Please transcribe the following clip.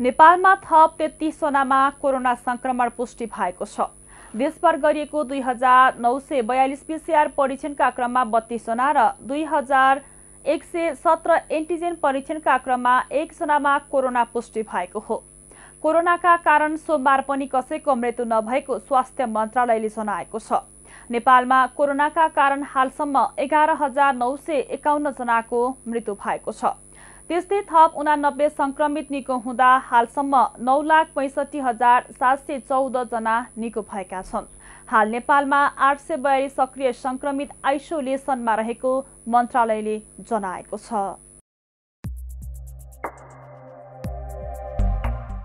नेपालमा थप तेत्तिसजनामा कोरोना संक्रमण पुष्टि भएको छ। देशभर गरिएको दुई हजार नौ सय बयालिस पिसिआर परीक्षणका क्रममा बत्तीसजना र दुई हजार एक सय सत्र एन्टिजेन परीक्षणका क्रममा एकजनामा कोरोना पुष्टि भएको हो। कोरोनाका कारण सोमबार पनि कसैको मृत्यु नभएको स्वास्थ्य मन्त्रालयले जनाएको छ। नेपालमा कोरोनाका कारण हालसम्म एघार हजार नौ सय एकाउन्न जनाको मृत्यु भएको छ। त्यस्तै थप उनानब्बे सङ्क्रमित निको हुँदा हालसम्म नौ लाख पैँसठी हजार सात सय चौधजना निको भएका छन्। हाल नेपालमा आठ सय बयालिस सक्रिय सङ्क्रमित आइसोलेसनमा रहेको मन्त्रालयले जनाएको छ।